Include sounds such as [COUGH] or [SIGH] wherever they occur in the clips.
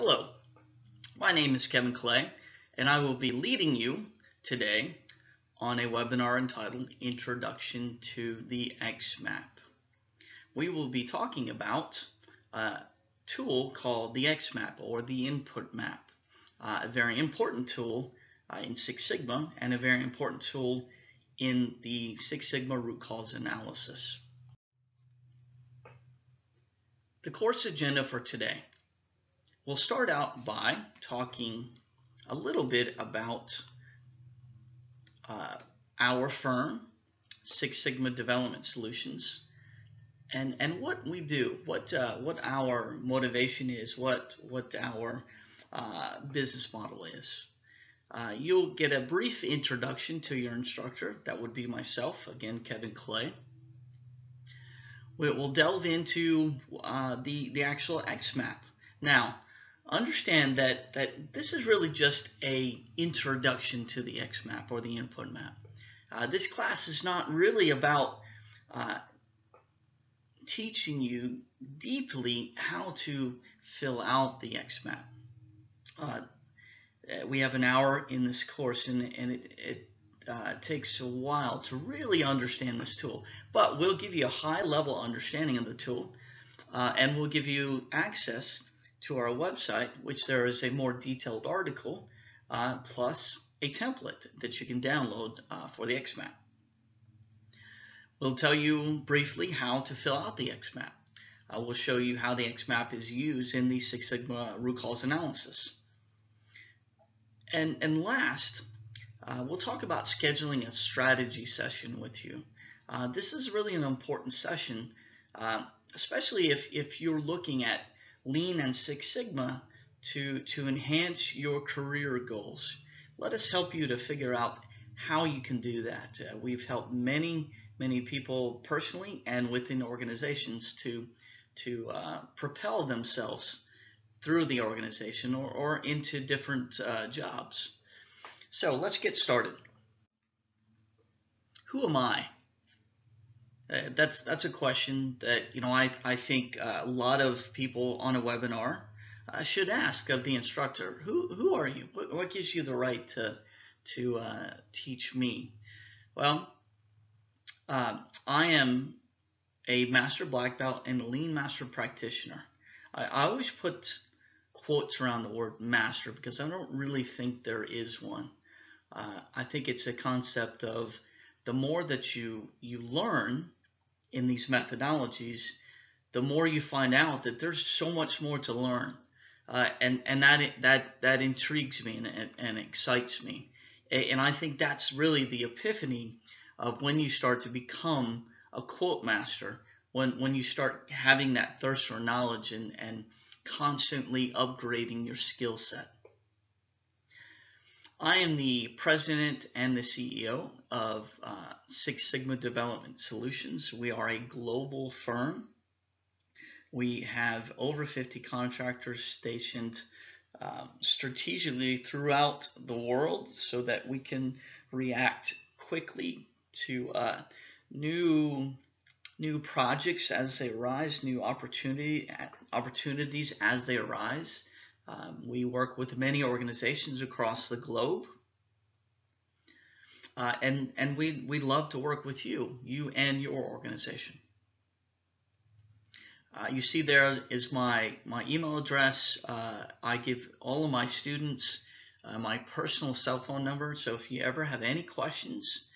Hello, my name is Kevin Clay, and I will be leading you today on a webinar entitled Introduction to the XMAP. We will be talking about a tool called the XMAP or the Input Map, uh, a very important tool uh, in Six Sigma and a very important tool in the Six Sigma root cause analysis. The course agenda for today. We'll start out by talking a little bit about uh, our firm, Six Sigma Development Solutions, and and what we do, what uh, what our motivation is, what what our uh, business model is. Uh, you'll get a brief introduction to your instructor. That would be myself, again, Kevin Clay. We will delve into uh, the the actual XMAP. Now, understand that, that this is really just a introduction to the XMAP or the input map. Uh, this class is not really about uh, teaching you deeply how to fill out the XMAP. Uh, we have an hour in this course and, and it, it uh, takes a while to really understand this tool, but we'll give you a high level understanding of the tool uh, and we'll give you access to our website, which there is a more detailed article uh, plus a template that you can download uh, for the XMAP. We'll tell you briefly how to fill out the XMAP. Uh, we'll show you how the XMAP is used in the Six Sigma root cause analysis. And, and last, uh, we'll talk about scheduling a strategy session with you. Uh, this is really an important session, uh, especially if, if you're looking at Lean and Six Sigma to, to enhance your career goals. Let us help you to figure out how you can do that. Uh, we've helped many, many people personally and within organizations to, to uh, propel themselves through the organization or, or into different uh, jobs. So let's get started. Who am I? Uh, that's that's a question that you know I I think uh, a lot of people on a webinar uh, should ask of the instructor. Who who are you? What, what gives you the right to to uh, teach me? Well, uh, I am a master black belt and lean master practitioner. I, I always put quotes around the word master because I don't really think there is one. Uh, I think it's a concept of the more that you you learn in these methodologies, the more you find out that there's so much more to learn. Uh, and and that that that intrigues me and, and excites me, and I think that's really the epiphany of when you start to become a quote master, when when you start having that thirst for knowledge and and constantly upgrading your skill set. I am the president and the CEO of uh, Six Sigma Development Solutions. We are a global firm. We have over 50 contractors stationed um, strategically throughout the world so that we can react quickly to uh, new new projects as they arise, new opportunity opportunities as they arise. Um, we work with many organizations across the globe. Uh, and and we, we love to work with you, you and your organization. Uh, you see there is my, my email address. Uh, I give all of my students uh, my personal cell phone number. So if you ever have any questions,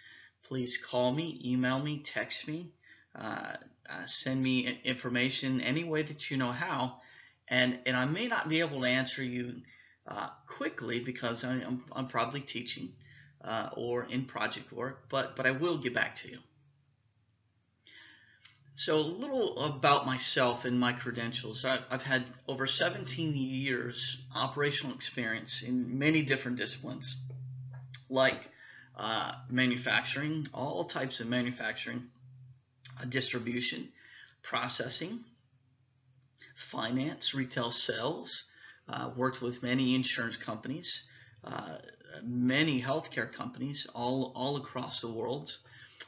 please call me, email me, text me, uh, uh, send me information any way that you know how and and I may not be able to answer you uh, quickly because I, am I'm probably teaching uh, or in project work, but but I will get back to you. So a little about myself and my credentials. I, I've had over 17 years operational experience in many different disciplines, like uh, manufacturing, all types of manufacturing, uh, distribution, processing, finance, retail sales, uh, worked with many insurance companies, uh, many healthcare companies all, all across the world,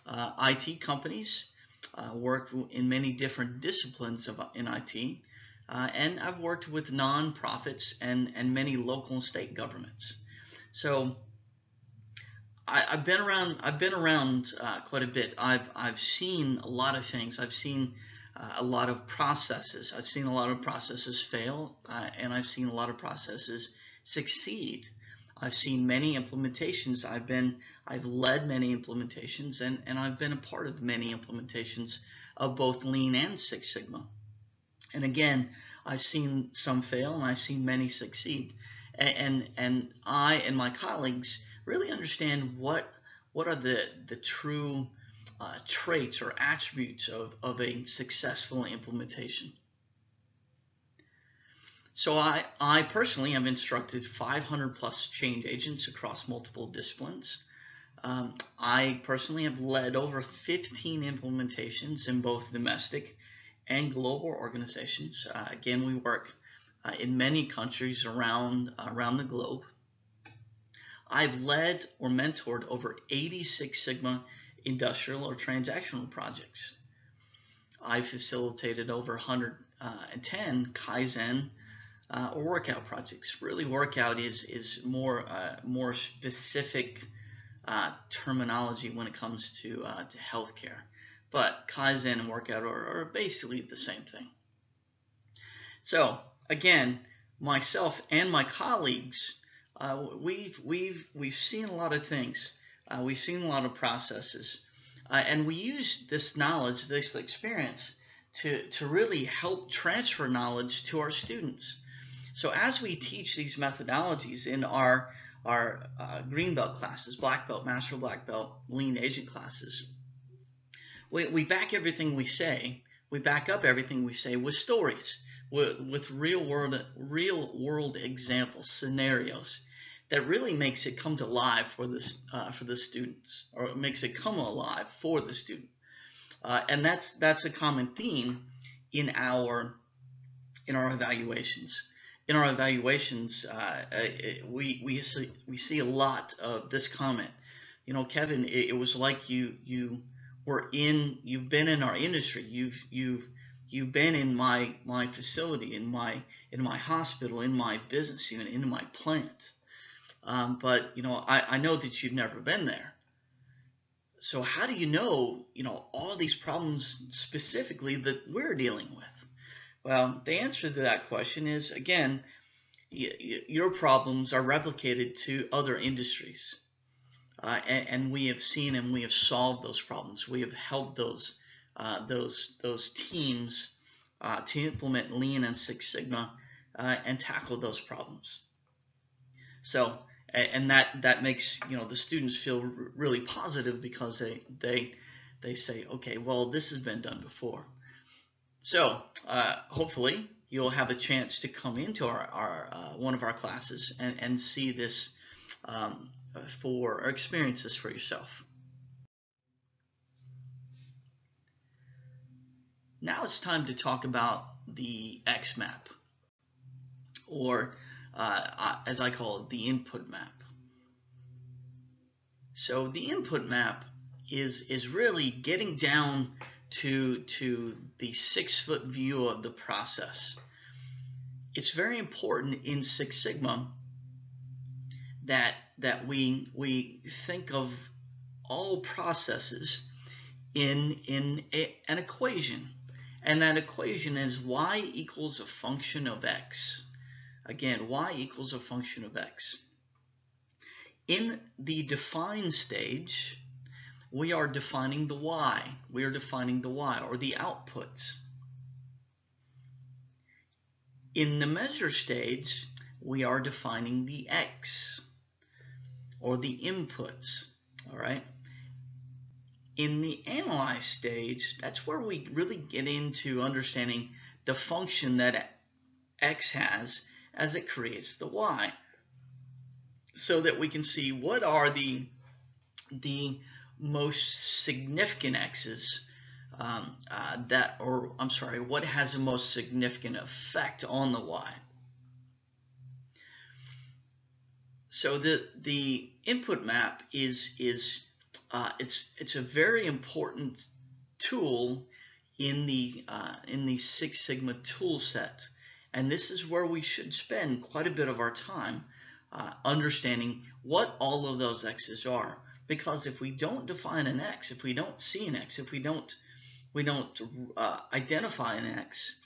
uh, IT companies, uh, worked in many different disciplines of in IT, uh, and I've worked with nonprofits and, and many local and state governments. So I, have been around. I've been around uh, quite a bit. I've I've seen a lot of things. I've seen uh, a lot of processes. I've seen a lot of processes fail, uh, and I've seen a lot of processes succeed. I've seen many implementations. I've been I've led many implementations, and and I've been a part of many implementations of both Lean and Six Sigma. And again, I've seen some fail, and I've seen many succeed. And and, and I and my colleagues really understand what what are the the true uh, traits or attributes of, of a successful implementation. So I, I personally have instructed 500 plus change agents across multiple disciplines. Um, I personally have led over 15 implementations in both domestic and global organizations. Uh, again, we work uh, in many countries around, around the globe. I've led or mentored over 80 Six Sigma industrial or transactional projects. I've facilitated over 110 Kaizen uh, or workout projects. Really, workout is is more uh, more specific uh, terminology when it comes to uh, to healthcare, but Kaizen and workout are, are basically the same thing. So again, myself and my colleagues, uh, we've we've we've seen a lot of things. Uh, we've seen a lot of processes, uh, and we use this knowledge, this experience, to, to really help transfer knowledge to our students. So as we teach these methodologies in our, our uh, green belt classes, black belt, master black belt, lean agent classes, we, we back everything we say, we back up everything we say with stories, with, with real world, real world examples, scenarios that really makes it come to life for the, uh, for the students, or makes it come alive for the student. Uh, and that's, that's a common theme in our, in our evaluations. In our evaluations, uh, uh we, we, see, we see a lot of this comment. You know, Kevin, it, it was like you, you were in, you've been in our industry, you've, you've, you've been in my my facility in my in my hospital in my business unit in my plant um, but you know, I, I know that you've never been there. So how do you know, you know, all these problems specifically that we're dealing with? Well, the answer to that question is again, your problems are replicated to other industries. Uh, and, and, we have seen and we have solved those problems. We have helped those uh, those those teams uh, to implement Lean and Six Sigma uh, and tackle those problems. So and that that makes you know the students feel really positive because they they they say okay well this has been done before. So uh, hopefully you'll have a chance to come into our, our uh, one of our classes and, and see this um, for or experience this for yourself. Now it's time to talk about the X map or uh, as I call it, the input map. So the input map is is really getting down to to the six foot view of the process. It's very important in Six Sigma that that we we think of all processes in in a, an equation, and that equation is y equals a function of x. Again, y equals a function of x. In the define stage, we are defining the y. We are defining the y, or the outputs. In the measure stage, we are defining the x, or the inputs, all right? In the analyze stage, that's where we really get into understanding the function that x has as it creates the y so that we can see what are the the most significant x's um, uh, that or I'm sorry what has the most significant effect on the y. So the the input map is is uh, it's it's a very important tool in the uh, in the Six Sigma tool set And this is where we should spend quite a bit of our time uh, understanding what all of those x's are. Because if we don't define an x, if we don't see an x, if we don't we don't uh, identify an x,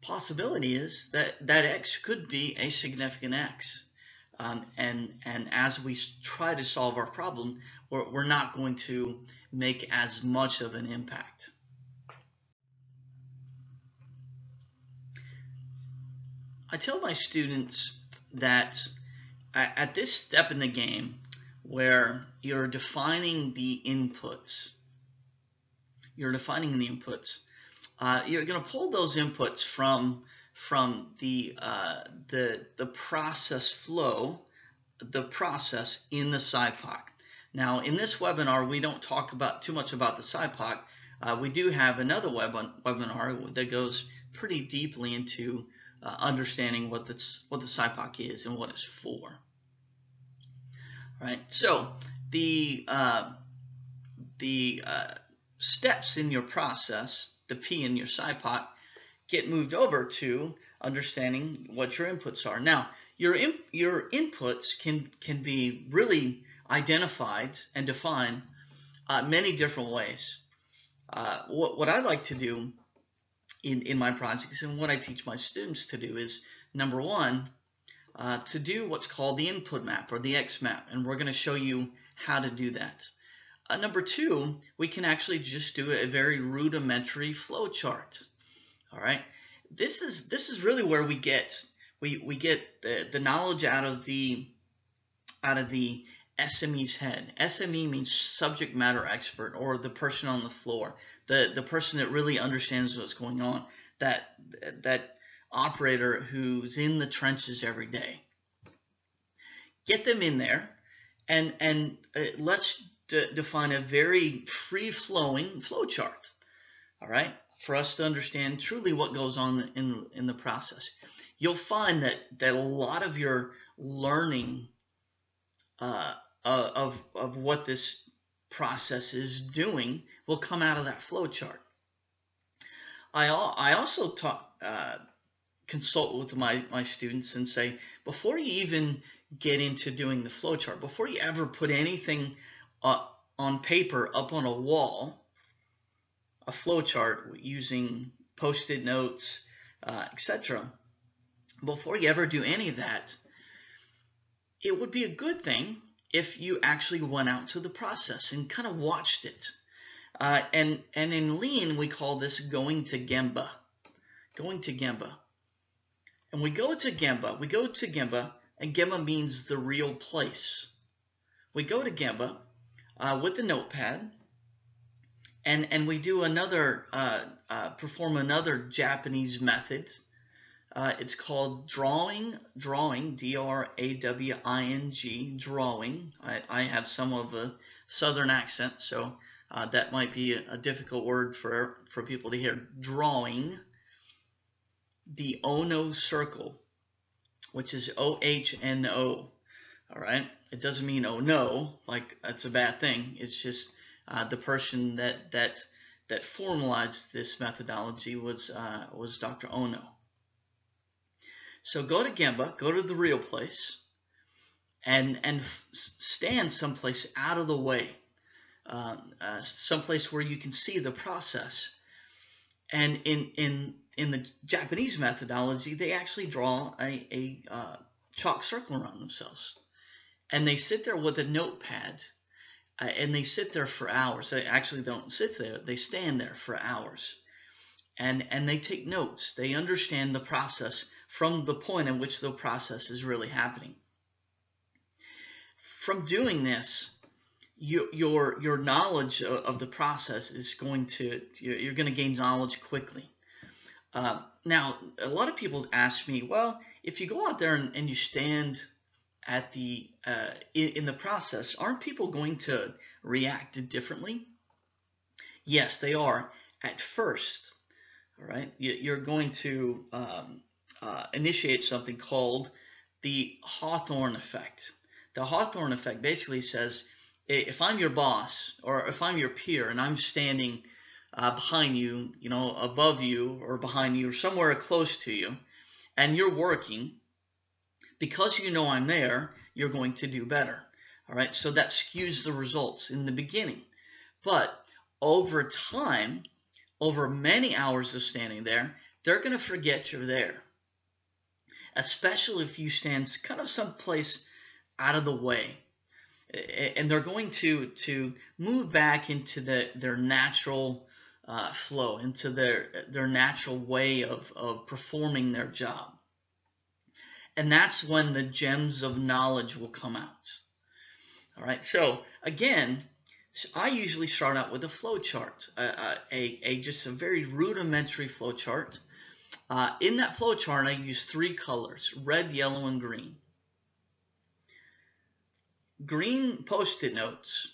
possibility is that that x could be a significant x. Um, and and as we try to solve our problem, we're, we're not going to make as much of an impact. Tell my students that at this step in the game where you're defining the inputs, you're defining the inputs, uh, you're going to pull those inputs from from the uh, the the process flow, the process in the SIPOC. Now, in this webinar, we don't talk about too much about the SIPOC. Uh, we do have another web webinar that goes pretty deeply into uh, understanding what the, what the SIPOC is and what it's for. Right. So the uh, the uh, steps in your process, the P in your SIPOC, get moved over to understanding what your inputs are. Now, your your inputs can can be really identified and defined uh, many different ways. Uh, what, what I like to do in, in my projects and what I teach my students to do is number one, uh, to do what's called the input map or the X map, and we're going to show you how to do that. Uh, number two, we can actually just do a very rudimentary flow chart. All right, this is this is really where we get we we get the the knowledge out of the out of the SME's head. SME means subject matter expert or the person on the floor, the, the person that really understands what's going on, that, that operator who's in the trenches every day. Get them in there and, and uh, let's define a very free-flowing flow chart, all right, for us to understand truly what goes on in, in the process. You'll find that, that a lot of your learning uh, uh, of, of what this process is doing will come out of that flow chart. I, I also talk, uh, consult with my, my students and say, before you even get into doing the flow chart, before you ever put anything uh, on paper up on a wall, a flow chart using post-it notes, uh, etc., before you ever do any of that, it would be a good thing if you actually went out to the process and kind of watched it. Uh, and, and in Lean, we call this going to Gemba. Going to Gemba. And we go to Gemba. We go to Gemba, and Gemba means the real place. We go to Gemba uh, with the notepad, and, and we do another, uh, uh perform another Japanese method uh, it's called Drawing, Drawing, D-R-A-W-I-N-G, Drawing. I, I have some of a southern accent, so uh, that might be a, a, difficult word for, for people to hear. Drawing the Ohno circle, which is O-H-N-O, all right? It doesn't mean oh no, like that's a bad thing. It's just uh, the person that, that, that formalized this methodology was, uh, was Dr. Ohno. So go to Gemba, go to the real place, and and stand someplace out of the way, uh, uh, someplace where you can see the process. And in in in the Japanese methodology, they actually draw a, a uh, chalk circle around themselves, and they sit there with a notepad, uh, and they sit there for hours. They actually don't sit there; they stand there for hours, and and they take notes. They understand the process from the point in which the process is really happening. From doing this, you, your your knowledge of, the process is going to you're going to gain knowledge quickly. Uh, now, a lot of people ask me, well, if you go out there and, and you stand at the uh, in, in, the process, aren't people going to react differently? Yes, they are at first. All right, you, are going to um, uh, initiate something called the Hawthorne effect. The Hawthorne effect basically says if I'm your boss or if I'm your peer and I'm standing uh, behind you, you know, above you or behind you or somewhere close to you, and you're working, because you know I'm there, you're going to do better. All right, so that skews the results in the beginning. But over time, over many hours of standing there, they're going to forget you're there. Especially if you stand kind of someplace out of the way. And they're going to, to move back into the, their natural uh, flow, into their, their natural way of, of performing their job. And that's when the gems of knowledge will come out. All right, so again, I usually start out with a flow chart, a, a, a just a very rudimentary flow chart. Uh, in that flow chart, I use three colors, red, yellow, and green. Green post-it notes,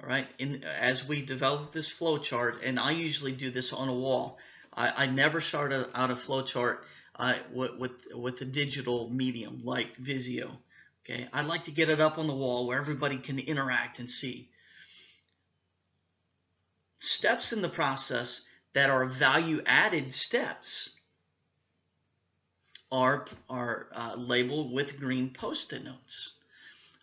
all right, in, as we develop this flow chart, and I usually do this on a wall. I, I never start out a flow chart uh, with, with, with a digital medium like Visio. Okay, I'd like to get it up on the wall where everybody can interact and see. Steps in the process that are value added steps are, are uh, labeled with green post-it notes.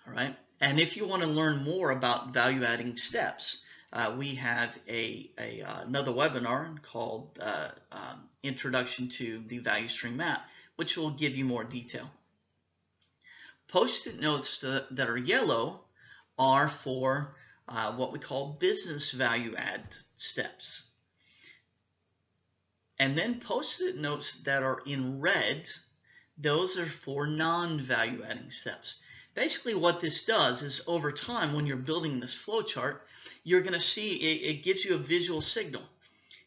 All right, and if you want to learn more about value adding steps, uh, we have a, a uh, another webinar called uh, um, Introduction to the Value Stream Map, which will give you more detail. Post-it notes that that are yellow are for uh, what we call business value add steps. And then post-it notes that are in red, those are for non-value adding steps. Basically what this does is over time when you're building this flowchart, you're going to see it, it, gives you a visual signal.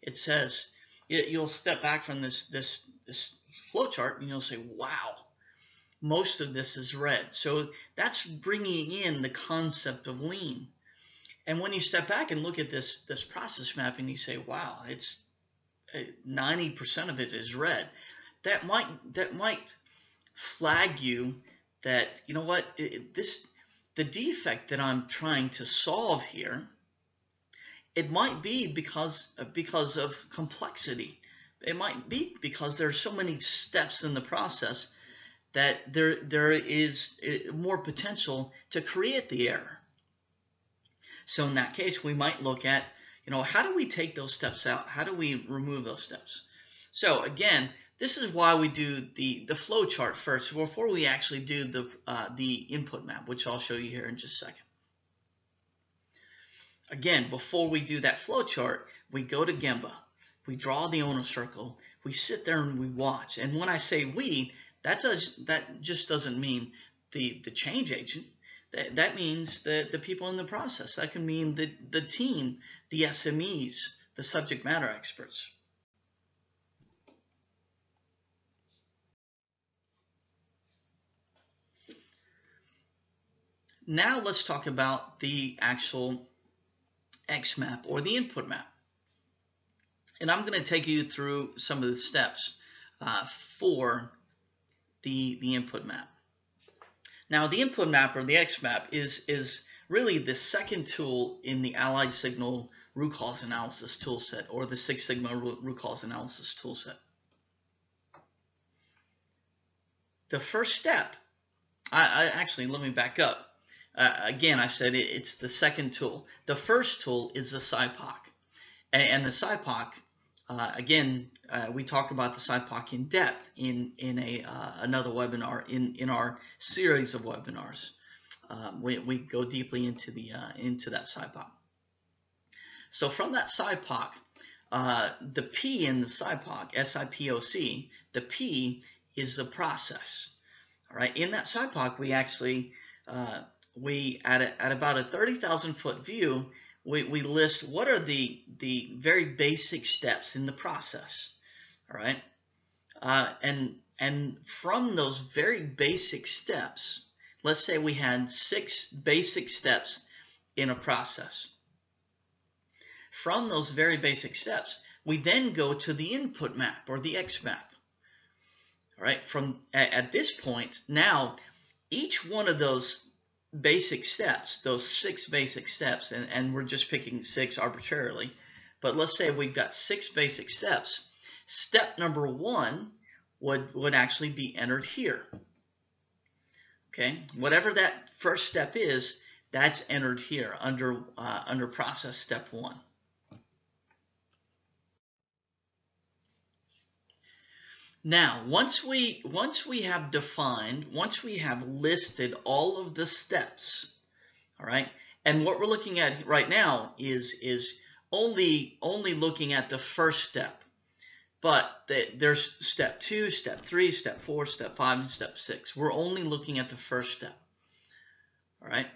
It says, it, you'll step back from this, this, this flowchart and you'll say, wow, most of this is red. So that's bringing in the concept of lean. And when you step back and look at this, this process map and you say, wow, it's 90% uh, of it is red, that might, that might flag you that, you know what, it, this, the defect that I'm trying to solve here, it might be because, because of complexity. It might be because there are so many steps in the process that there there is eh, more potential to create the error. So in that case, we might look at, you know, how do we take those steps out? How do we remove those steps? So again, this is why we do the, the flow chart first before we actually do the, uh, the input map, which I'll show you here in just a second. Again, before we do that flow chart, we go to Gemba. We draw the owner circle. We sit there and we watch. And when I say we, that does that just doesn't mean the the change agent. That, that means the, the people in the process. That can mean the, the team, the SMEs, the subject matter experts. Now let's talk about the actual X map or the input map. And I'm going to take you through some of the steps uh, for the, the input map. Now the input map or the X map is, is really the second tool in the Allied Signal root cause analysis toolset or the Six Sigma root cause analysis toolset. The first step, I, I actually, let me back up. Uh, again, I said it, it's the second tool. The first tool is the SIPOC. And, and the SIPOC uh, again, uh, we talk about the SIPOC in depth in in a uh, another webinar in in our series of webinars. Um, we, we go deeply into the uh, into that SIPOC. So from that SIPOC, uh, the P in the SIPOC, S-I-P-O-C, the P is the process. All right, in that SIPOC, we actually uh, we at a, at about a 30,000 foot view, we, we list what are the, the very basic steps in the process. All right. Uh, and, and from those very basic steps, let's say we had six basic steps in a process. From those very basic steps, we then go to the input map or the X map. All right, from at, at this point, now each one of those basic steps, those six basic steps, and, and we're just picking six arbitrarily, but let's say we've got six basic steps. Step number one would, would actually be entered here. Okay, whatever that first step is, that's entered here under, uh, under process step one. Now, once we, once we have defined, once we have listed all of the steps, all right, and what we're looking at right now is, is only, only looking at the first step. But there's step two, step three, step four, step five, and step six. We're only looking at the first step. All right.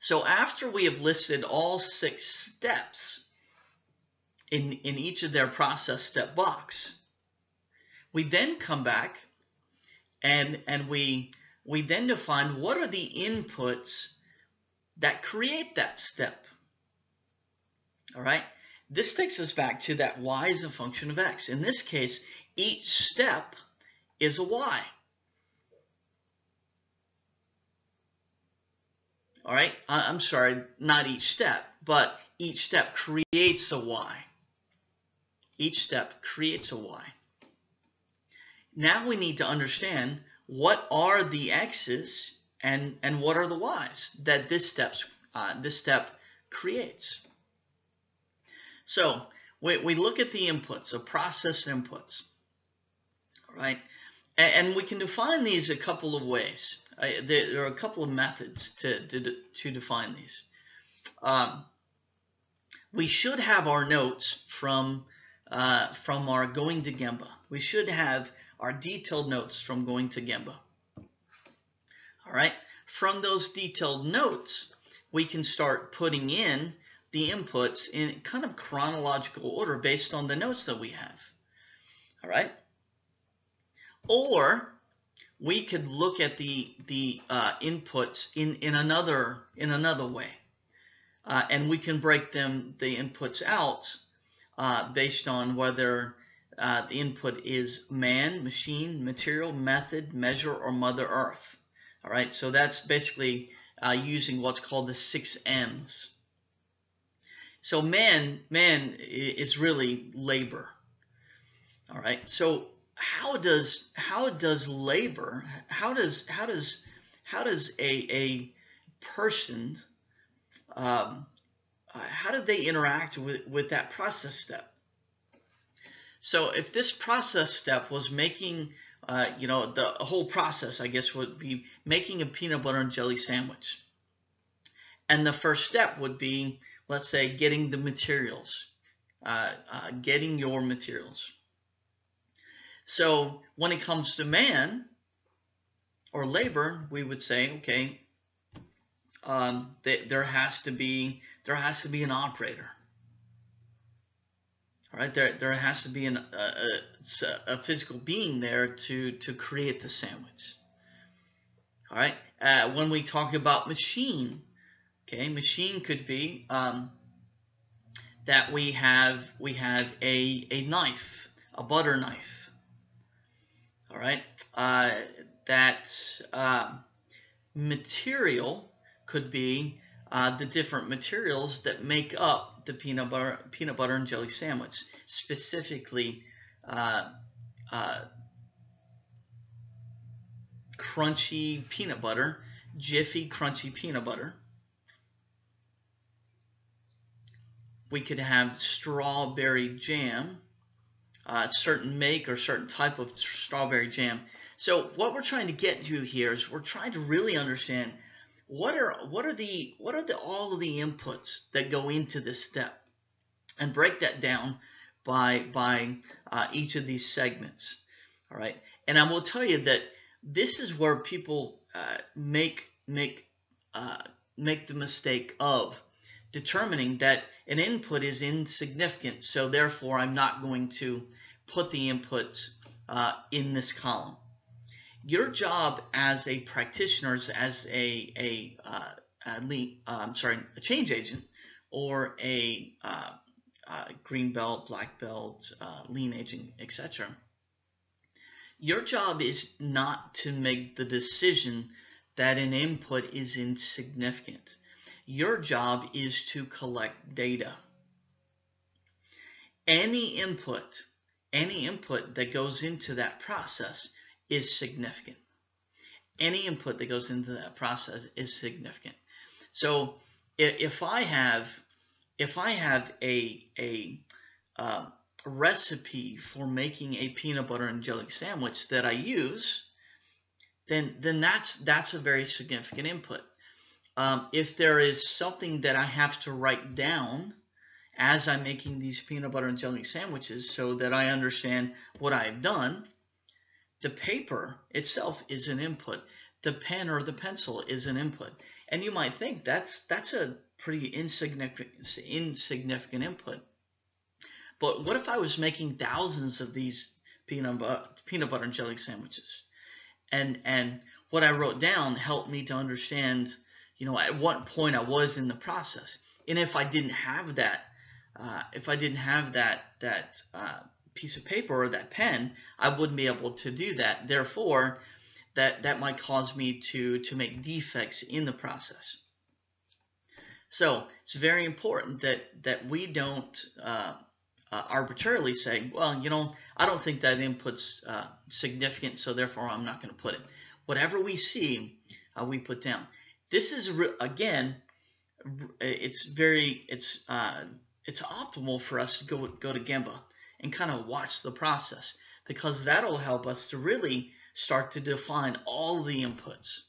So after we have listed all six steps in, in each of their process step box, we then come back and, and we, we then define what are the inputs that create that step. All right. This takes us back to that y is a function of x. In this case, each step is a y. All right, I'm sorry, not each step, but each step creates a y. Each step creates a y. Now we need to understand what are the x's and, and what are the y's that this, steps, uh, this step creates. So we, we look at the inputs, the process inputs, right? And, and we can define these a couple of ways. Uh, there, there, are a couple of methods to, to, to define these. Um, we should have our notes from, uh, from our going to Gemba. We should have our detailed notes from going to Gemba. All right, from those detailed notes, we can start putting in the inputs in kind of chronological order based on the notes that we have. All right. Or we could look at the the uh, inputs in in another in another way, uh, and we can break them the inputs out uh, based on whether uh, the input is man, machine, material, method, measure, or Mother Earth. All right. So that's basically uh, using what's called the six M's. So man, man is really labor. All right. So how does how does labor how does how does how does a a person um, uh, how do they interact with with that process step? So if this process step was making uh, you know the whole process, I guess would be making a peanut butter and jelly sandwich, and the first step would be let's say, getting the materials, uh, uh, getting your materials. So when it comes to man or labor, we would say, okay, um, th there has to be there has to be an operator. Right, there there has to be an, a, a, physical being there to to create the sandwich. All right, uh, when we talk about machine, Okay, machine could be um, that we have we have a a knife, a butter knife. All right, uh, that uh, material could be uh, the different materials that make up the peanut butter peanut butter and jelly sandwich, specifically. Uh, uh, crunchy peanut butter, Jiffy crunchy peanut butter, we could have strawberry jam, uh, certain make or certain type of strawberry jam. So what we're trying to get to here is we're trying to really understand what are what are the what are the all of the inputs that go into this step, and break that down by by uh, each of these segments. All right, and I will tell you that this is where people uh, make make uh, make the mistake of determining that an input is insignificant, so therefore I'm not going to put the inputs uh, in this column. Your job as a practitioner, as a, a, uh, a lean, uh, sorry, a change agent or a uh, uh, green belt, black belt, uh, lean agent, etc. Your job is not to make the decision that an input is insignificant. Your job is to collect data. Any input any input that goes into that process is significant. Any input that goes into that process is significant. So if I have if I have a a uh, recipe for making a peanut butter and jelly sandwich that I use, then then that's that's a very significant input. Um, if there is something that I have to write down as I'm making these peanut butter and jelly sandwiches so that I understand what I've done, the paper itself is an input. The pen or the pencil is an input. And you might think that's that's a pretty insignificant insignificant input. But what if I was making thousands of these peanut butter, peanut butter and jelly sandwiches? And and what I wrote down helped me to understand, you know, at what point I was in the process. And if I didn't have that, uh, if I didn't have that that uh, piece of paper or that pen, I wouldn't be able to do that. Therefore, that that might cause me to to make defects in the process. So it's very important that that we don't uh, uh, arbitrarily say, well, you know, I don't think that input's uh, significant, so therefore I'm not going to put it. Whatever we see, uh, we put down. This is again, it's very it's uh, it's optimal for us to go go to Gemba and kind of watch the process because that'll help us to really start to define all the inputs.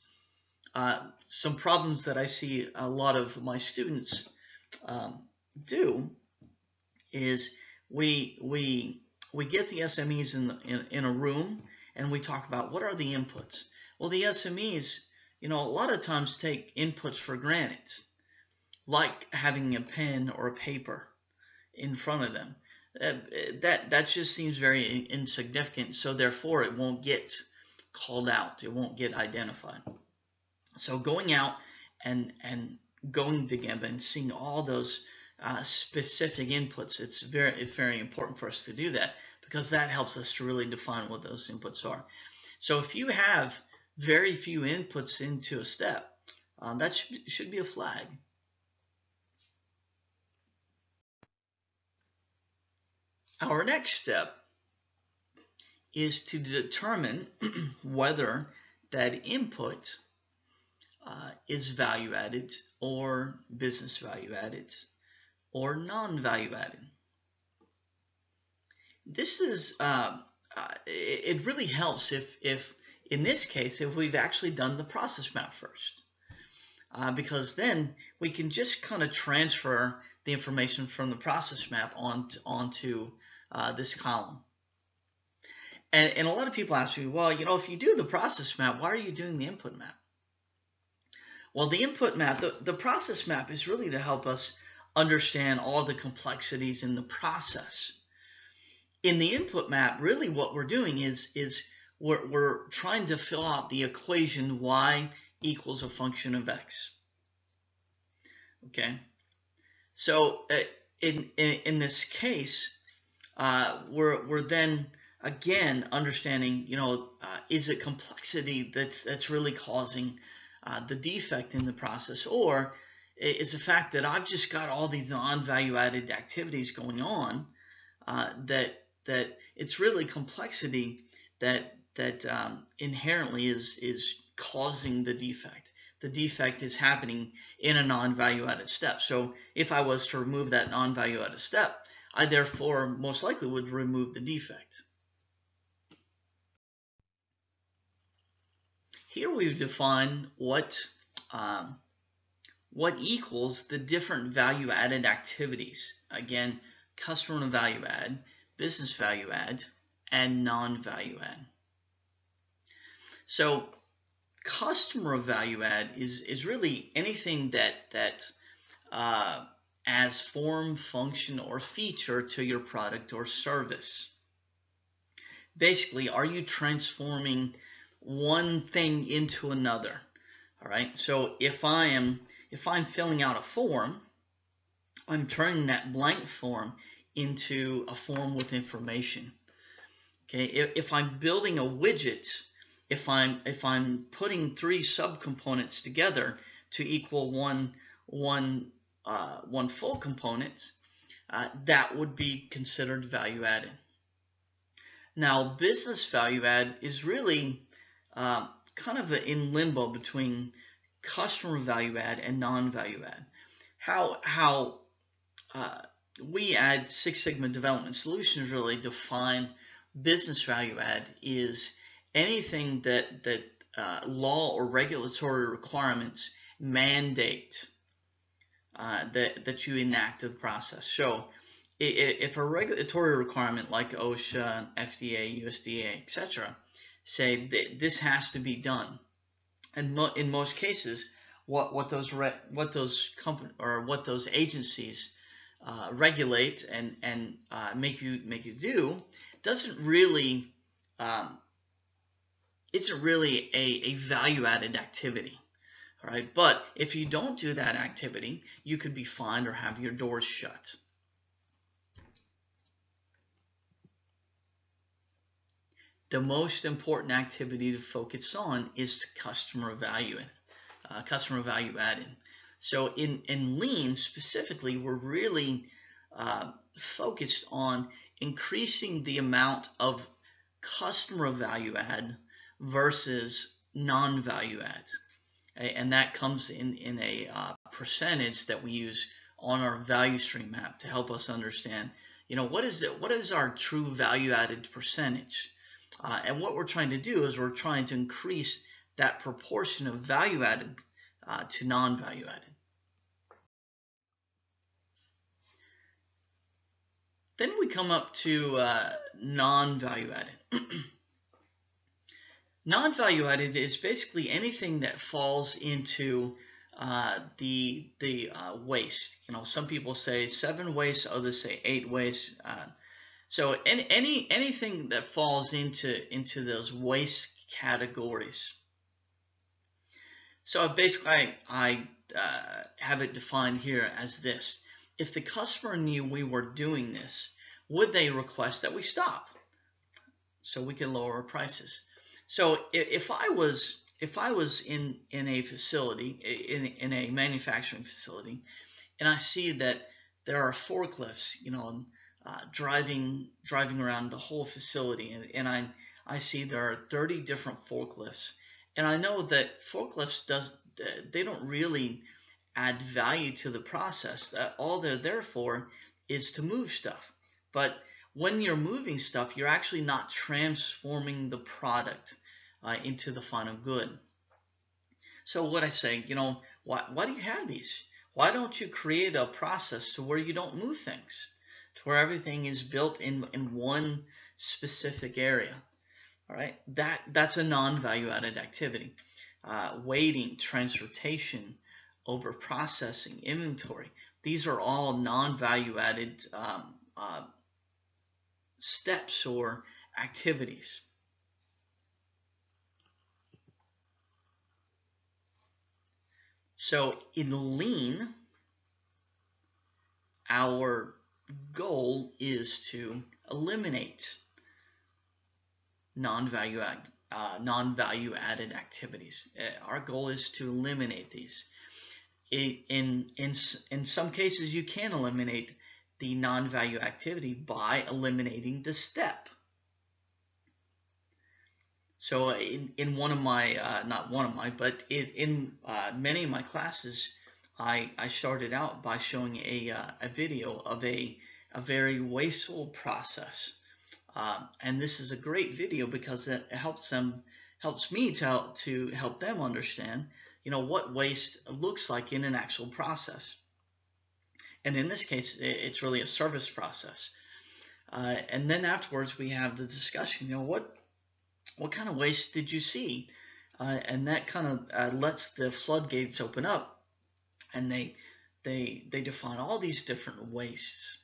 Uh, some problems that I see a lot of my students um, do is we we we get the SMEs in, the, in in a room and we talk about what are the inputs. Well, the SMEs, you know, a lot of times take inputs for granted, like having a pen or a paper in front of them. Uh, that that just seems very insignificant. So therefore, it won't get called out. It won't get identified. So going out and and going to Gemba and seeing all those uh, specific inputs, it's very it's very important for us to do that because that helps us to really define what those inputs are. So if you have very few inputs into a step, um, that should, should be a flag. Our next step is to determine [CLEARS THROAT] whether that input uh, is value added or business value added or non-value added. This is, uh, uh, it really helps if, if, in this case, if we've actually done the process map first. Uh, because then we can just kind of transfer the information from the process map onto, onto uh, this column. And, and a lot of people ask me, well, you know, if you do the process map, why are you doing the input map? Well, the input map, the, the process map is really to help us understand all the complexities in the process. In the input map, really what we're doing is, is we're, we're trying to fill out the equation y equals a function of x. Okay, so uh, in, in, in this case, uh, we're, we're then again understanding, you know, uh, is it complexity that's, that's really causing uh, the defect in the process, or is the fact that I've just got all these non-value added activities going on uh, that that it's really complexity that that um, inherently is is causing the defect. The defect is happening in a non-value added step. So if I was to remove that non-value added step, I therefore most likely would remove the defect. Here we've defined what um, what equals the different value added activities. Again, customer value add, business value add, and non-value add. So customer value add is, is really anything that, that uh, as form, function, or feature to your product or service. Basically, are you transforming one thing into another? All right, so if I am if I'm filling out a form, I'm turning that blank form into a form with information. Okay, if, if I'm building a widget, if I'm if I'm putting three subcomponents together to equal one one uh, one full component, uh, that would be considered value added. Now, business value add is really uh, kind of in limbo between customer value add and non-value add. How how uh, we at Six Sigma Development Solutions really define business value add is anything that that uh, law or regulatory requirements mandate uh, that that you enact the process. So if a regulatory requirement like OSHA, FDA, USDA, etc., say that this has to be done, and in most cases, what what those what those company or what those agencies uh, regulate and and uh, make you make you do doesn't really um, isn't really a, a value added activity. All right, but if you don't do that activity, you could be fined or have your doors shut. The most important activity to focus on is customer value, uh, customer value added. So in, in lean specifically, we're really uh, focused on increasing the amount of customer value add versus non-value add and that comes in, in a uh, percentage that we use on our value stream map to help us understand, you know, what is it, what is our true value added percentage? Uh, and what we're trying to do is we're trying to increase that proportion of value added uh, to non-value added. Then we come up to uh, non-value added. [CLEARS THROAT] Non-value added is basically anything that falls into uh, the the uh, waste. You know, some people say seven waste, others say eight waste. Uh, so any, any anything that falls into into those waste categories. So basically, I, I uh, have it defined here as this: If the customer knew we were doing this, would they request that we stop so we can lower our prices? So if I was if I was in in a facility in in a manufacturing facility, and I see that there are forklifts, you know, uh, driving driving around the whole facility, and, and I I see there are 30 different forklifts, and I know that forklifts does they don't really add value to the process. That all they're there for is to move stuff, but when you're moving stuff, you're actually not transforming the product uh, into the final good. So what I say, you know, why, why do you have these? Why don't you create a process to where you don't move things, to where everything is built in, in one specific area? All right, that that's a non-value added activity. Uh, waiting, transportation, over processing, inventory. These are all non-value added um, uh, steps or activities. So in lean, our goal is to eliminate non-value add, uh, non-value added activities. Uh, our goal is to eliminate these. In, in, in, in some cases, you can eliminate the non-value activity by eliminating the step. So in, in one of my, uh, not one of my, but in, in uh, many of my classes, I, I started out by showing a, uh, a video of a, a very wasteful process. Um, and this is a great video because it helps them, helps me to to help them understand, you know, what waste looks like in an actual process. And in this case, it's really a service process. Uh, and then afterwards, we have the discussion, you know, what, what kind of waste did you see? Uh, and that kind of uh, lets the floodgates open up, and they they they define all these different wastes.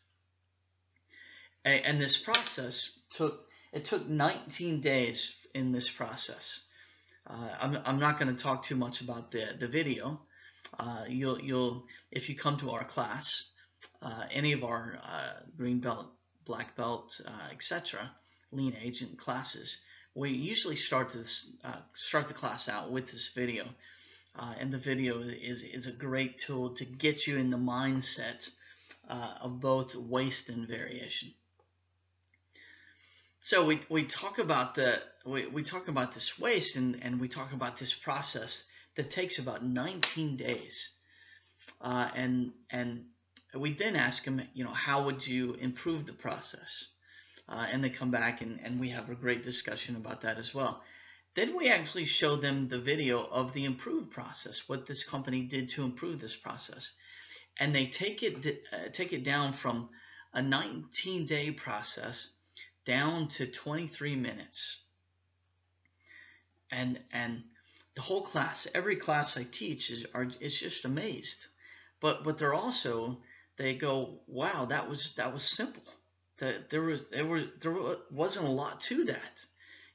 And, and this process took it took 19 days in this process. Uh, I'm, I'm not going to talk too much about the the video. Uh, you'll you'll if you come to our class, uh, any of our uh, green belt, black belt, etc. lean agent classes we usually start this uh, start the class out with this video. Uh, and the video is, is a great tool to get you in the mindset uh, of both waste and variation. so we, we talk about the we, we talk about this waste and, and we talk about this process that takes about 19 days. Uh, and and we then ask them, you know, how would you improve the process? Uh, and they come back and, and we have a great discussion about that as well. Then we actually show them the video of the improved process, what this company did to improve this process. And they take it, uh, take it down from a 19 day process down to 23 minutes. And, and the whole class, every class I teach is, are, is just amazed. But, but they're also, they go, wow, that was, that was simple that there was there was there wasn't a lot to that.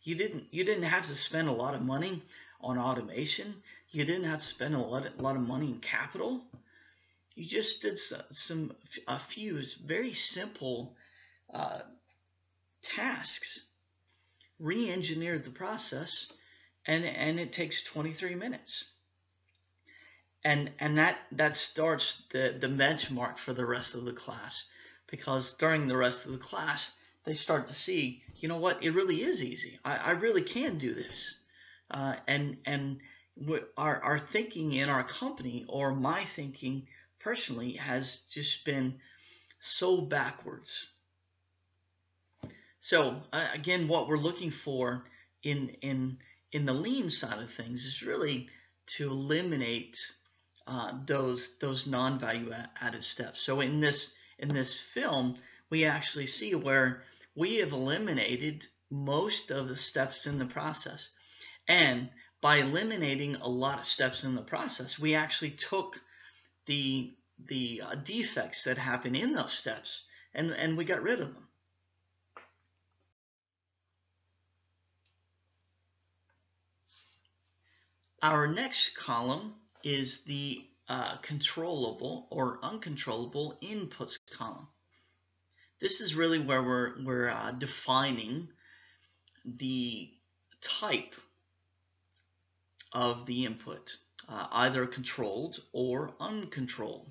You didn't you didn't have to spend a lot of money on automation. You didn't have to spend a lot a lot of money in capital. You just did some, some a few very simple uh, tasks, re-engineered the process, and and it takes 23 minutes. And and that that starts the the benchmark for the rest of the class because during the rest of the class, they start to see, you know what, it really is easy. I, I really can do this. Uh, and and our, our thinking in our company or my thinking personally has just been so backwards. So uh, again, what we're looking for in in in the lean side of things is really to eliminate uh, those those non-value added steps. So in this in this film, we actually see where we have eliminated most of the steps in the process. And by eliminating a lot of steps in the process, we actually took the, the uh, defects that happen in those steps and, and we got rid of them. Our next column is the uh, controllable or uncontrollable inputs column. This is really where we're, we're uh, defining the type of the input, uh, either controlled or uncontrolled.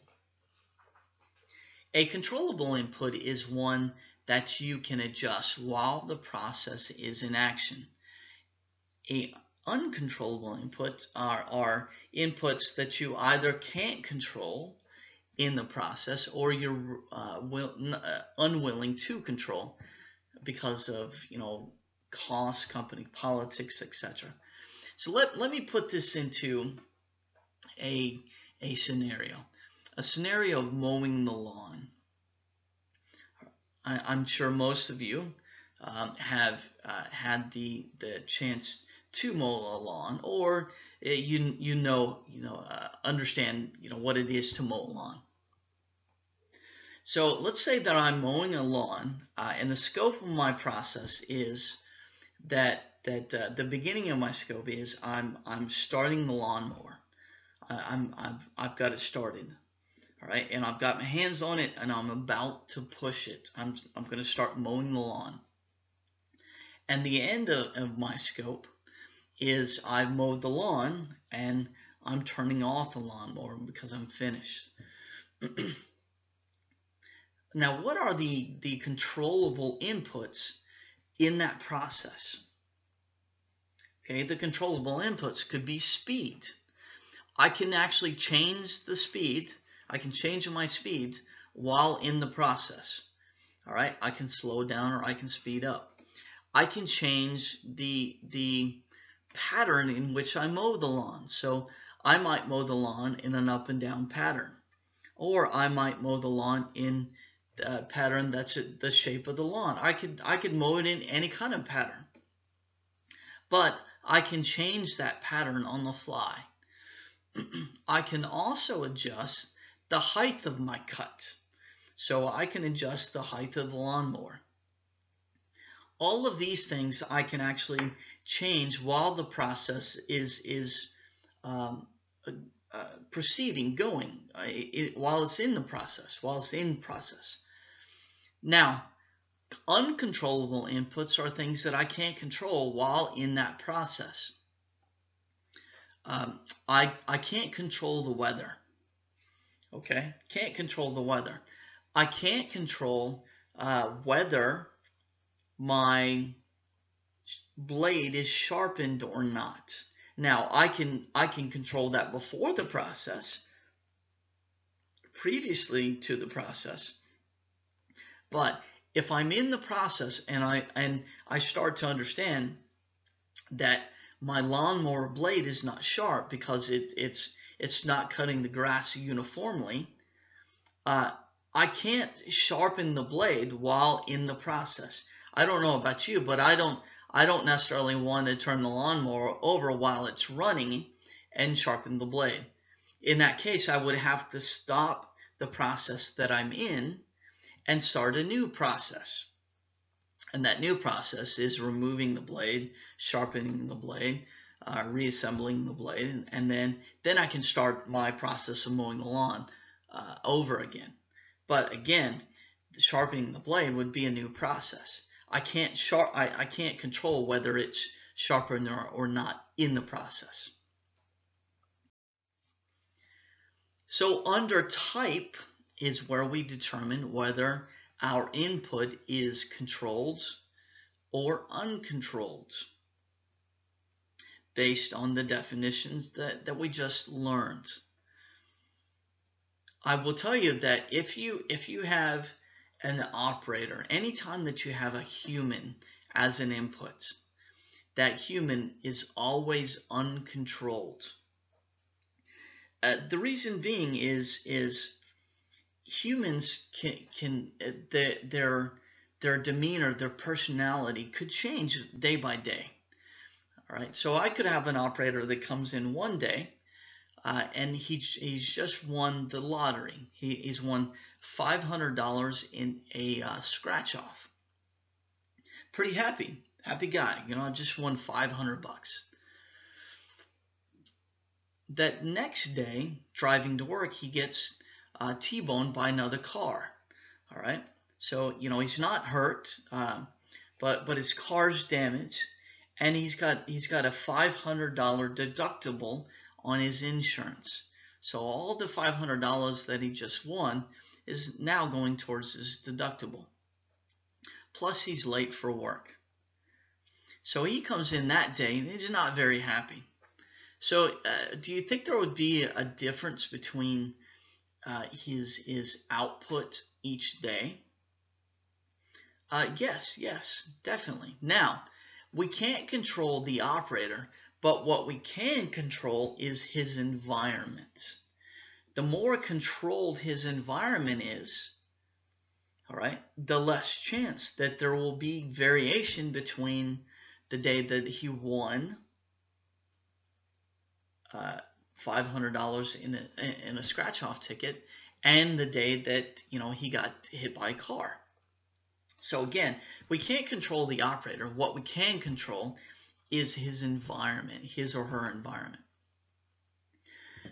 A controllable input is one that you can adjust while the process is in action. A uncontrollable inputs are, are inputs that you either can't control in the process or you're uh, will, uh, unwilling to control because of you know cost, company politics, etc. So let, let me put this into a, a scenario, a scenario of mowing the lawn. I, am sure most of you um, have uh, had the, the chance to mow a lawn, or eh, you you know you know uh, understand you know what it is to mow a lawn. So let's say that I'm mowing a lawn, uh, and the scope of my process is that that uh, the beginning of my scope is I'm I'm starting the lawnmower. I'm I've, I've got it started, all right, and I've got my hands on it, and I'm about to push it. I'm I'm going to start mowing the lawn. And the end of, of my scope is I've mowed the lawn and I'm turning off the lawnmower because I'm finished. [CLEARS THROAT] now, what are the, the controllable inputs in that process? Okay, the controllable inputs could be speed. I can actually change the speed. I can change my speed while in the process. All right, I can slow down or I can speed up. I can change the the pattern in which I mow the lawn. So I might mow the lawn in an up and down pattern. Or I might mow the lawn in a pattern that's the shape of the lawn. I could, I could mow it in any kind of pattern. But I can change that pattern on the fly. [CLEARS THROAT] I can also adjust the height of my cut. So I can adjust the height of the lawnmower. All of these things I can actually change while the process is is um, uh, proceeding, going, uh, it, while it's in the process, while it's in process. Now, uncontrollable inputs are things that I can't control while in that process. Um, I, I can't control the weather. Okay, can't control the weather. I can't control uh, whether my blade is sharpened or not. Now I can I can control that before the process, previously to the process. But if I'm in the process and I and I start to understand that my lawnmower blade is not sharp because it, it's it's not cutting the grass uniformly, uh, I can't sharpen the blade while in the process. I don't know about you, but I don't I don't necessarily want to turn the lawnmower over while it's running and sharpen the blade. In that case, I would have to stop the process that I'm in and start a new process. And that new process is removing the blade, sharpening the blade, uh, reassembling the blade, and then, then I can start my process of mowing the lawn uh, over again. But again, sharpening the blade would be a new process. I can't sharp I, I can't control whether it's sharpened or, or not in the process. So under type is where we determine whether our input is controlled or uncontrolled based on the definitions that, that we just learned. I will tell you that if you if you have an operator, anytime that you have a human as an input, that human is always uncontrolled. Uh, the reason being is is humans can can uh, their their their demeanor, their personality could change day by day. All right, so I could have an operator that comes in one day uh, and he, he's just won the lottery. He, he's won $500 in a uh, scratch off. Pretty happy, happy guy. You know, I just won 500 bucks. That next day, driving to work, he gets uh, T-boned by another car. All right, so you know he's not hurt, uh, but but his car's damaged, and he's got he's got a $500 deductible on his insurance. So all the $500 that he just won is now going towards his deductible. Plus he's late for work. So he comes in that day and he's not very happy. So uh, do you think there would be a difference between uh, his, his output each day? Uh, yes, yes, definitely. Now, we can't control the operator, but what we can control is his environment. The more controlled his environment is, all right, the less chance that there will be variation between the day that he won uh, $500 in a, in a scratch off ticket and the day that, you know, he got hit by a car. So again, we can't control the operator. What we can control is his environment, his or her environment.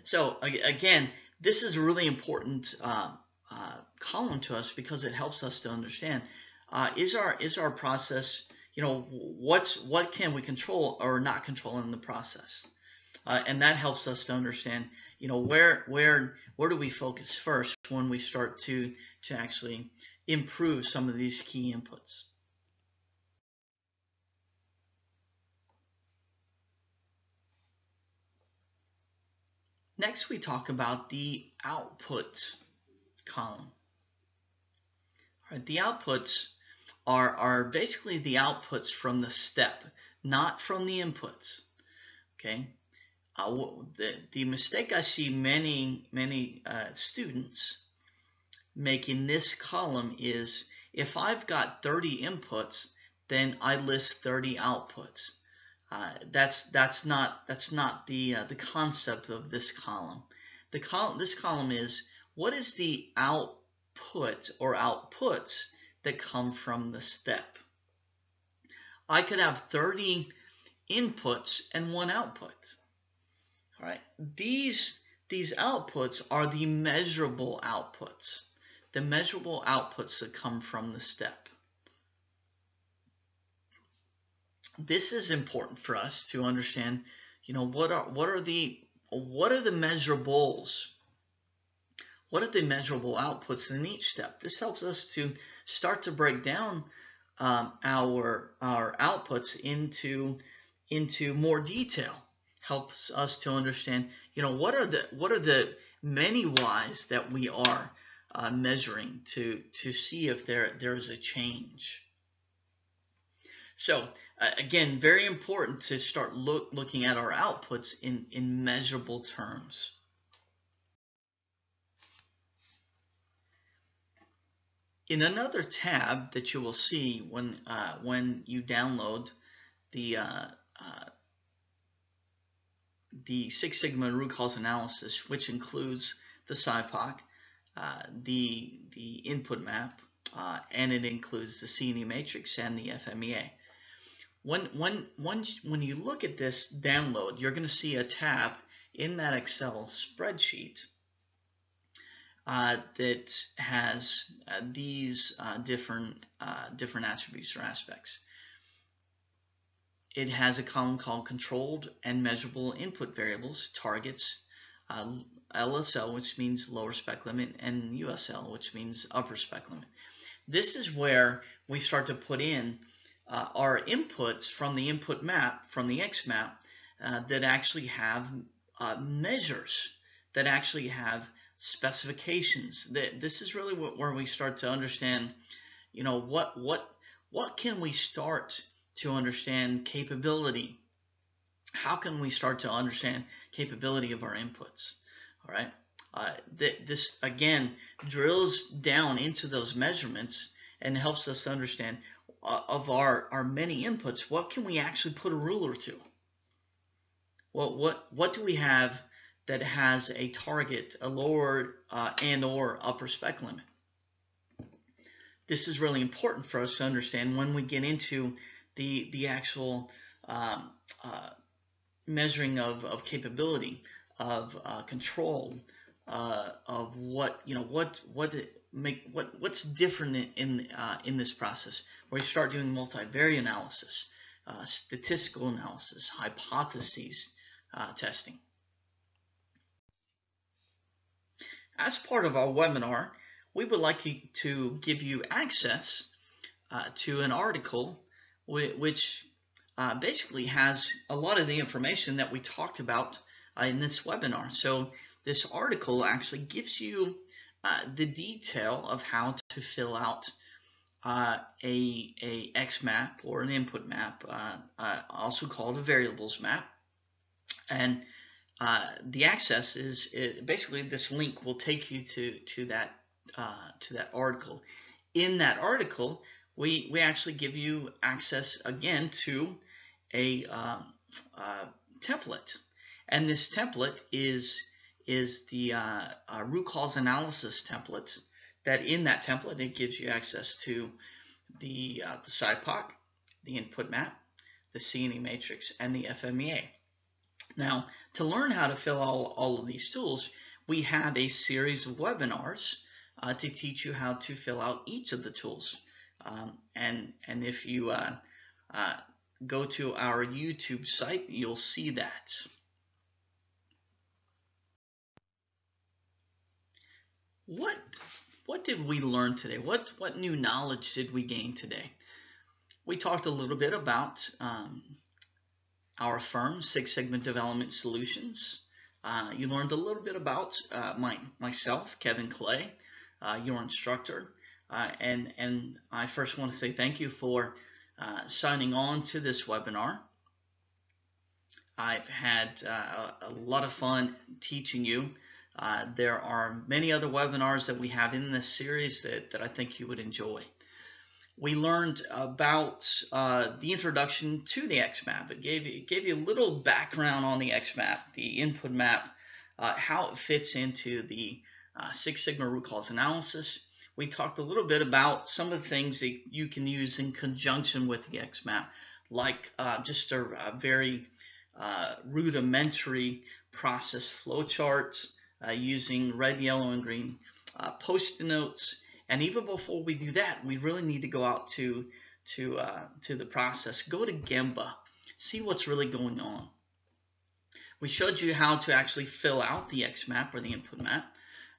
So again, this is a really important uh, uh, column to us because it helps us to understand uh, is our is our process you know what's what can we control or not control in the process uh, and that helps us to understand you know where where where do we focus first when we start to to actually improve some of these key inputs Next, we talk about the output column. The outputs are, are basically the outputs from the step, not from the inputs. Okay, uh, the, the mistake I see many, many uh, students make in this column is if I've got 30 inputs, then I list 30 outputs. Uh, that's that's not that's not the uh, the concept of this column. The column this column is what is the output or outputs that come from the step. I could have 30 inputs and one output. All right, these these outputs are the measurable outputs, the measurable outputs that come from the step. This is important for us to understand, you know, what are what are the what are the measurables? What are the measurable outputs in each step? This helps us to start to break down um, our our outputs into into more detail helps us to understand you know what are the what are the many Y's that we are uh, measuring to to see if there there's a change so uh, again very important to start look looking at our outputs in in measurable terms in another tab that you will see when uh, when you download the uh, uh, the Six Sigma root cause analysis, which includes the SIPOC, uh, the the input map, uh, and it includes the C&E matrix and the FMEA. When when when when you look at this download, you're going to see a tab in that Excel spreadsheet uh, that has uh, these uh, different uh, different attributes or aspects. It has a column called controlled and measurable input variables, targets, uh, LSL, which means lower spec limit, and USL, which means upper spec limit. This is where we start to put in uh, our inputs from the input map, from the X map, that actually have measures, that actually have specifications. That this is really what, where we start to understand, you know, what what what can we start to understand capability? How can we start to understand capability of our inputs? All right. Uh, th this again drills down into those measurements and helps us understand uh, of our our many inputs. What can we actually put a ruler to? What what what do we have that has a target, a lower uh, and or upper spec limit. This is really important for us to understand when we get into the, the actual um, uh, measuring of, of capability, of uh, control, uh, of what, you know, what, what make, what, what's different in, in, uh, in this process, where you start doing multivariate analysis, uh, statistical analysis, hypotheses testing. As part of our webinar, we would like to give you access uh, to an article which uh, basically has a lot of the information that we talked about uh, in this webinar. So this article actually gives you uh, the detail of how to fill out uh, a, a X map or an input map, uh, also called a variables map. And uh, the access is it, basically this link will take you to to that uh, to that article. In that article, we we actually give you access again to a um, uh, template, and this template is is the uh, uh, root cause analysis template. That in that template it gives you access to the the SIPOC, the input map, the C&E matrix, and the FMEA. Now, to learn how to fill all, all of these tools, we have a series of webinars uh, to teach you how to fill out each of the tools. Um, and, and if you uh, uh, go to our YouTube site, you'll see that. What, what did we learn today? What, what new knowledge did we gain today? We talked a little bit about um, our firm, Six Sigma Development Solutions. Uh, you learned a little bit about uh, my, myself, Kevin Clay, uh, your instructor. Uh, and, and I first want to say thank you for uh, signing on to this webinar. I've had uh, a lot of fun teaching you. There are many other webinars that we have in this series that, that I think you would enjoy we learned about uh, the introduction to the XMAP. It gave you, it gave you a little background on the XMAP, the input map, uh, how it fits into the uh, Six Sigma root cause analysis. We talked a little bit about some of the things that you can use in conjunction with the XMAP, like uh, just a, a very uh, rudimentary process flowchart uh, using red, yellow, and green post-it notes, and even before we do that, we really need to go out to to uh, to the process. Go to Gemba, see what's really going on. We showed you how to actually fill out the XMAP or the input map.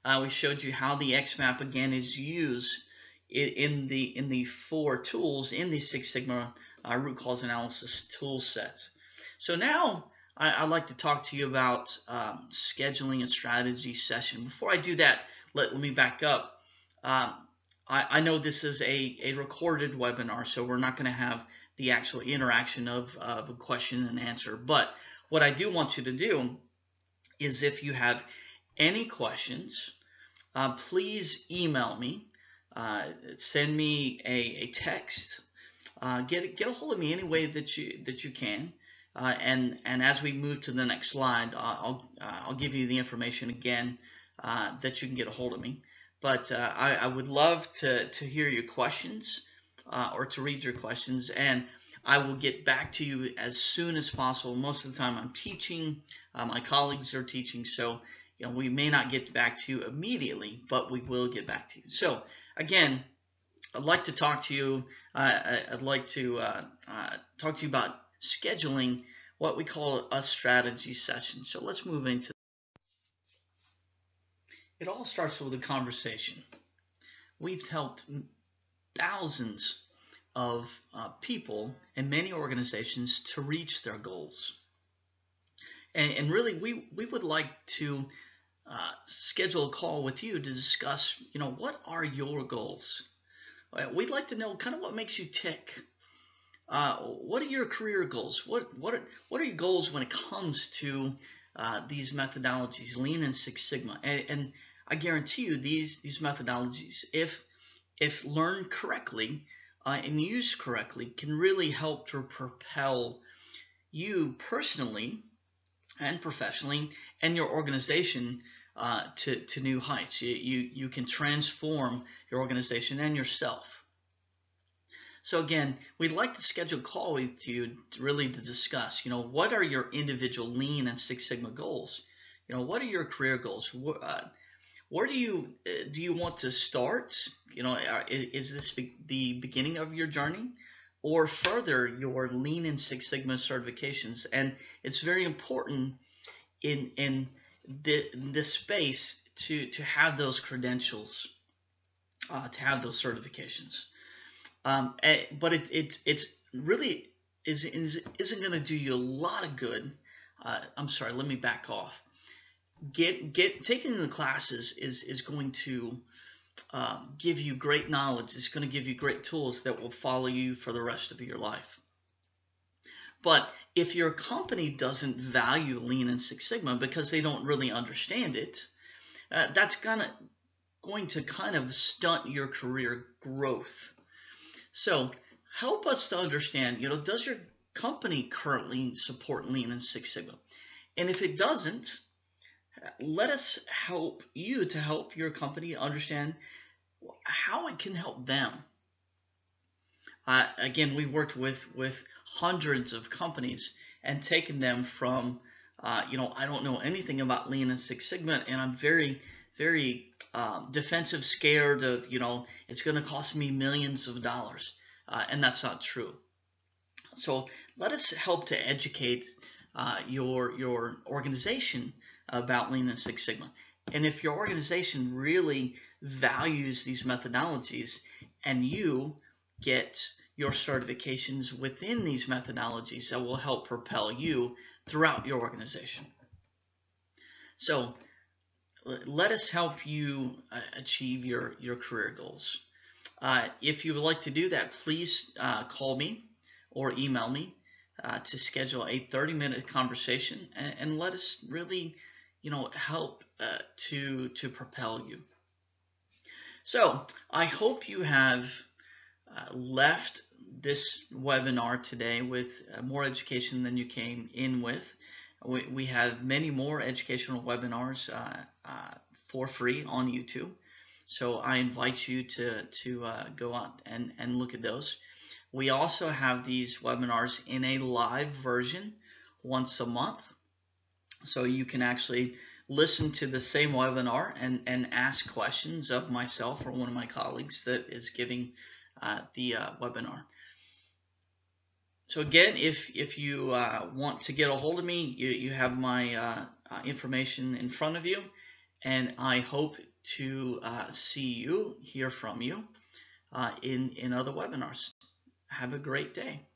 Uh, we showed you how the XMAP again is used in the in the four tools in the Six Sigma uh, root cause analysis tool sets. So now I, would like to talk to you about um, scheduling a strategy session. Before I do that, let, let me back up. Um, I, I, know this is a, a recorded webinar, so we're not going to have the actual interaction of, of a question and answer. But what I do want you to do is if you have any questions, uh, please email me. Uh, send me a, a text. Uh, get get a hold of me any way that you that you can. Uh, and and as we move to the next slide, uh, I'll uh, I'll give you the information again uh, that you can get a hold of me. But uh, I, I, would love to to hear your questions uh, or to read your questions, and I will get back to you as soon as possible. Most of the time, I'm teaching. my colleagues are teaching, so you know we may not get back to you immediately, but we will get back to you. So again. I'd like to talk to you. I'd like to talk to you about scheduling what we call a strategy session. So let's move into it all starts with a conversation. We've helped thousands of uh, people and many organizations to reach their goals. And, and really, we, we would like to uh, schedule a call with you to discuss, you know, what are your goals? We'd like to know kind of what makes you tick. Uh, what are your career goals? What what are, what are your goals when it comes to uh, these methodologies, Lean and Six Sigma? And, and, I guarantee you, these these methodologies, if if learned correctly uh, and used correctly, can really help to propel you personally and professionally and your organization uh, to to new heights. You, you you can transform your organization and yourself. So again, we'd like to schedule a call with you to really to discuss, you know, what are your individual Lean and Six Sigma goals? You know, what are your career goals? Uh, where do you uh, do you want to start? You know, is this the beginning of your journey, or further your Lean and Six Sigma certifications? And it's very important in in the, this space to to have those credentials, uh, to have those certifications. Um, eh, but it, it, it's really is, is, isn't going to do you a lot of good. Uh, I'm sorry, let me back off. Get get taking the classes is is going to um, give you great knowledge. It's going to give you great tools that will follow you for the rest of your life. But if your company doesn't value Lean and Six Sigma because they don't really understand it, uh, that's gonna going to kind of stunt your career growth. So help us to understand, you know, does your company currently support Lean and Six Sigma? And if it doesn't, let us help you to help your company understand how it can help them. Uh, again, we worked with with hundreds of companies and taken them from, uh, you know, I don't know anything about Lean and Six Sigma, and I'm very, very um, defensive, scared of, you know, it's going to cost me millions of dollars. Uh, and that's not true. So let us help to educate uh, your, your organization about Lean and Six Sigma. And if your organization really values these methodologies and you get your certifications within these methodologies that will help propel you throughout your organization. So let us help you uh, achieve your, your career goals. Uh, if you would like to do that, please uh, call me or email me uh, to schedule a 30-minute conversation and, and, let us really, you know, help uh, to to propel you. So I hope you have uh, left this webinar today with more education than you came in with. We, we have many more educational webinars for free on YouTube. So I invite you to, to uh, go out and, and look at those. We also have these webinars in a live version once a month. So you can actually listen to the same webinar and, and ask questions of myself or one of my colleagues that is giving uh, the uh, webinar. So again, if, if you uh, want to get a hold of me, you, you have my uh, uh, information in front of you and I hope to uh, see you, hear from you uh, in, in other webinars. Have a great day.